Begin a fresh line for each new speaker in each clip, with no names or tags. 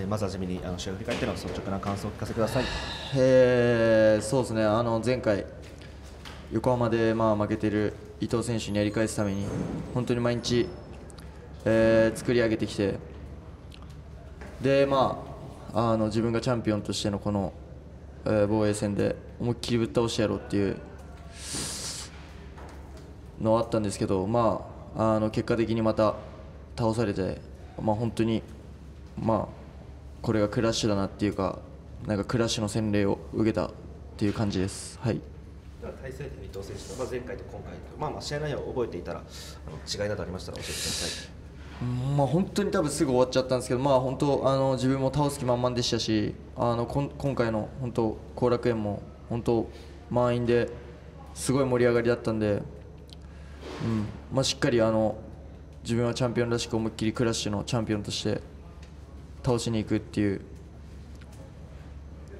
えー、まずはじめにあの試合を振り返っての率直な感想を聞かせてください。
えー、そうですねあの前回横浜でまあ負けてる伊藤選手にやり返すために本当に毎日、えー、作り上げてきてでまああの自分がチャンピオンとしてのこの、えー、防衛戦で思いっきりぶっ倒してやろうっていうのはあったんですけどまああの結果的にまた倒されてまあ本当にまあこれがクラッシュだなっていうかなんかクラッシュの洗礼を受けたっていう感じですはい
対戦相手の伊藤選手と、まあ、前回と今回と、まあ、まあ試合内容を覚えていたらあの違いなどありましたら教えてください。
まあ、本当に多分すぐ終わっちゃったんですけど、まあ、本当あの自分も倒す気満々でしたしあのこん今回の本当後楽園も本当満員ですごい盛り上がりだったんで、うんまあ、しっかりあの自分はチャンピオンらしく思いっきりクラッシュのチャンピオンとして倒しに行くっていう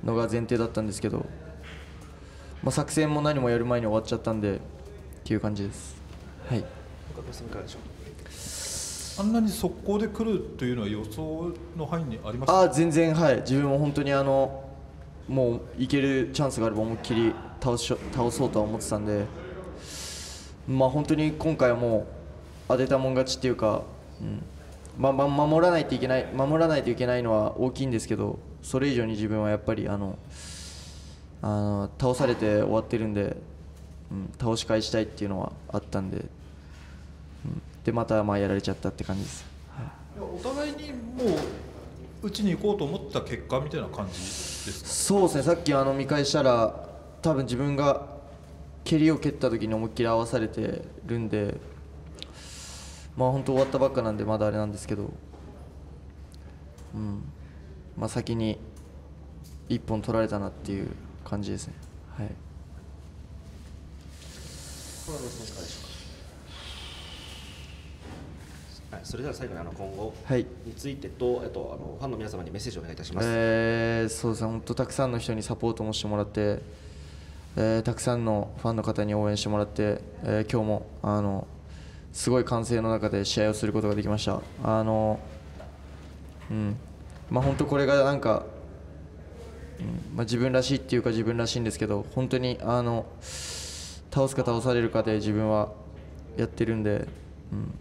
のが前提だったんですけど、まあ、作戦も何もやる前に終わっちゃったんでっていう感じです。はい、
あんなに速攻で来るというのは予想の範囲にあります
あ全然はい。自分も本当にあのもういけるチャンスがあれば思いっきり倒し倒そうとは思ってたんでまあ本当に今回はもう当てたもん勝ちっていうか、うんまあ、ま守らないといけない守らないといけないのは大きいんですけどそれ以上に自分はやっぱりあのあの倒されて終わってるんで、うん、倒し返したいっていうのはあったんででまたまあやられちゃったって感じです、
はい、お互いにもう打ちに行こうと思った結果みたいな感じですか？
そうですね。さっきあの見返したら多分自分が蹴りを蹴った時に思いっきり合わされてるんでまあ本当終わったばっかなんでまだあれなんですけど。うん。まあ先に1本取られたなっていう感じですね。はい。
はい、それでは最後にあの今後について
と、
はい、とあのファンの皆様にメッセージをお願いいたします。
えー、そうですね、本当たくさんの人にサポートもしてもらって、えー、たくさんのファンの方に応援してもらって、えー、今日もあのすごい歓声の中で試合をすることができました。あのうんまあ、本当これがなんか、うんまあ、自分らしいっていうか自分らしいんですけど本当にあの倒すか倒されるかで自分はやってるんで。うん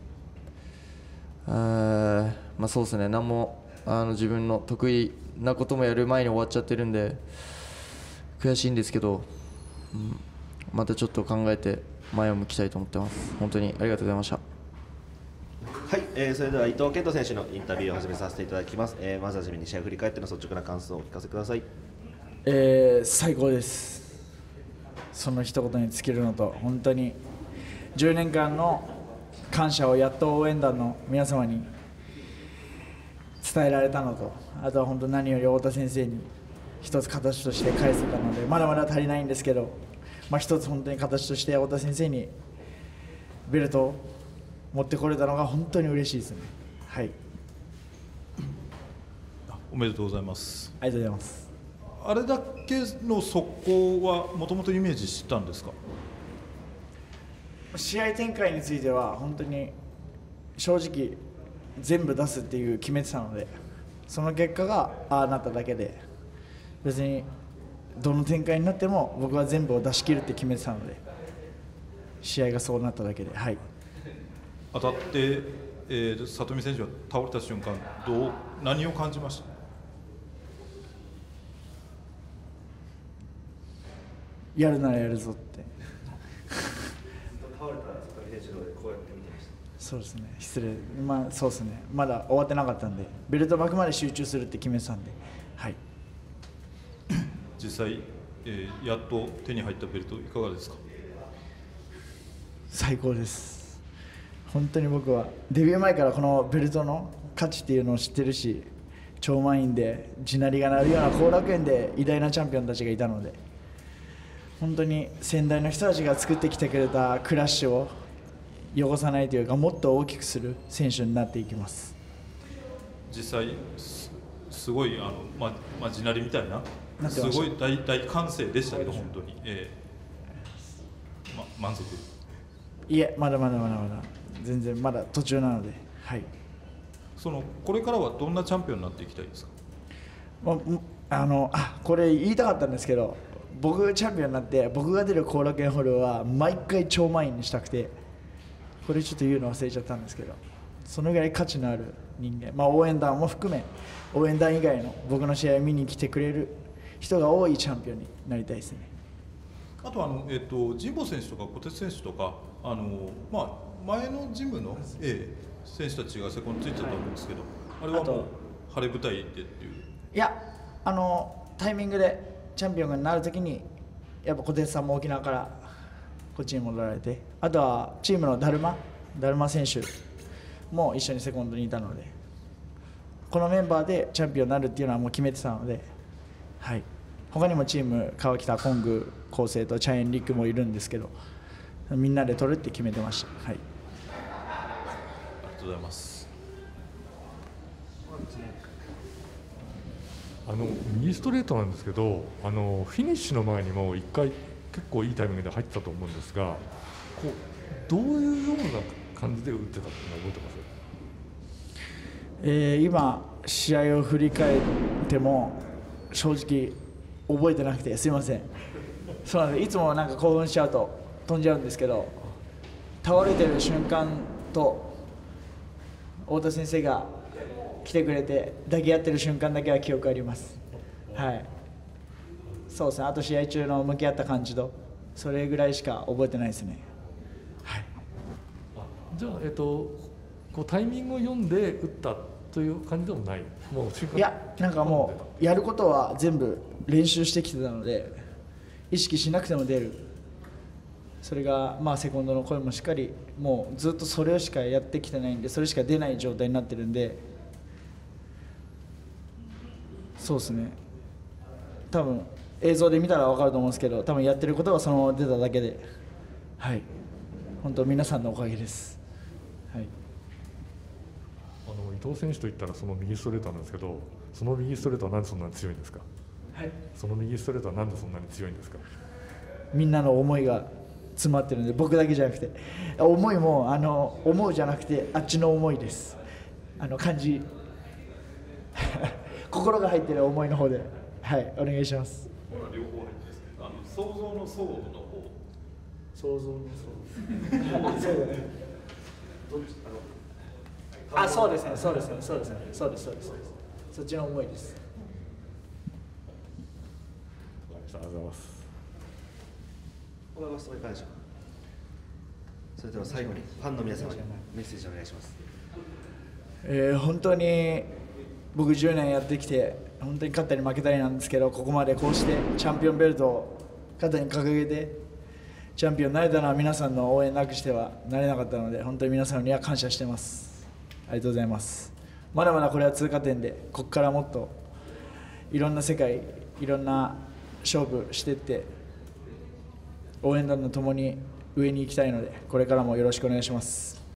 あまあそうですね何もあの自分の得意なこともやる前に終わっちゃってるんで悔しいんですけど、うん、またちょっと考えて前を向きたいと思ってます。本当にありがとうございました。
はい、えー、それでは伊藤健人選手のインタビューを始めさせていただきます、えー、まずはじめに試合を振り返っての率直な感想をお聞かせください。
えー、最高です。その一言に尽きるのと本当に10年間の感謝をやっと応援団の皆様に伝えられたのとあとは本当何より太田先生に一つ形として返せたのでまだまだ足りないんですけど、まあ、一つ本当に形として太田先生にベルトを持ってこれたのが本当に嬉しいですね。はい
おめでとうございます。
ありがとうございます。
あれだけの速攻はもともとイメージしたんですか？
試合展開については本当に正直全部出すっていう決めてたのでその結果がああなっただけで別にどの展開になっても僕は全部を出し切るって決めてたので試合がそうなっただけではい。
当たって、えー、里見選手が倒れた瞬間どう何を感じました？
やるならやるぞって。そうですね。失礼。まあそうですね。まだ終わってなかったんでベルト巻くまで集中するって決めてたんではい
実際、えー、やっと手に入ったベルトいかがですか？
最高です。本当に僕はデビュー前からこのベルトの価値っていうのを知ってるし超満員で地鳴りが鳴るような後楽園で偉大なチャンピオンたちがいたので本当に先代の人たちが作ってきてくれたクラッシュを汚さないというかもっと大きくする選手になっていきます。
実際すごいあの、まま地鳴りみたいなすごい大大歓声でしたけど本当に、えーま、満足。
いえまだまだまだまだ。全然まだ途中なのではい。
そのこれからはどんなチャンピオンになっていきたいですか？
もうあのあこれ言いたかったんですけど僕チャンピオンになって僕が出る後楽園ホールは毎回超満員にしたくてこれちょっと言うの忘れちゃったんですけどそのぐらい価値のある人間、まあ、応援団も含め応援団以外の僕の試合を見に来てくれる人が多いチャンピオンになりたいですね。
あとあの、えっと神保選手とか小鉄選手とかあの、まあ、前のジムの、ええ、選手たちがセコンドついてたと思うんですけどあれはもう晴れ舞台でっていう。
いやあのタイミングでチャンピオンになるときにやっぱ小鉄さんも沖縄からこっちに戻られてあとはチームのダルマダルマ選手も一緒にセコンドにいたのでこのメンバーでチャンピオンになるっていうのはもう決めてたので、はい、他にもチーム川北コング構成とチャイエンリックもいるんですけどみんなで取るって決めてました、はい、
ありがとうございます。
あの右ストレートなんですけどあのフィニッシュの前にも1回結構いいタイミングで入ってたと思うんですがこうどういうような感じで打ってたって覚えてます？
えー今試合を振り返っても正直覚えてなくてすいません。そうなんです。いつもなんか興奮しちゃうと飛んじゃうんですけど倒れてる瞬間と太田先生が来てくれて抱き合ってる瞬間だけは記憶あります。はい。そうですね。あと試合中の向き合った感じとそれぐらいしか覚えてないですね。
じゃあ、えっと、こうタイミングを読んで打ったという感じでもない？もう
いやなんかもうやることは全部練習してきてたので意識しなくても出る。それがまあセコンドの声もしっかりもうずっとそれしかやってきてないんでそれしか出ない状態になってるんで。そうですね。多分映像で見たら分かると思うんですけど多分やってることはそのまま出ただけで。はい。本当皆さんのおかげですはい
あの伊藤選手といったらその右ストレートなんですけどその右ストレートはなんでそんなに強いんですか？
はい。
その右ストレートはなんでそんなに強いんですか？
みんなの思いが詰まってるんで僕だけじゃなくて思いもあの思うじゃなくてあっちの思いです。あの感じ。心が入ってる思いの方で。はいお願いします。
両方入ってですけどあの想像の想の方。
想像の想 そうだね。あそうですね。そうですね。そうですね。そうです。そうです。そっちの思いです。
わかりましたありがとうございます。
小川質問いかがでしょうか？それでは最後にファンの皆様にメッセージお願いします。
えー本当に僕10年やってきて本当に勝ったり負けたりなんですけどここまでこうしてチャンピオンベルトを肩に掲げてチャンピオンになれたのは皆さんの応援なくしてはなれなかったので本当に皆さんには感謝してますありがとうございます。まだまだこれは通過点でここからもっといろんな世界いろんな勝負していって応援団とともに上に行きたいのでこれからもよろしくお願いします。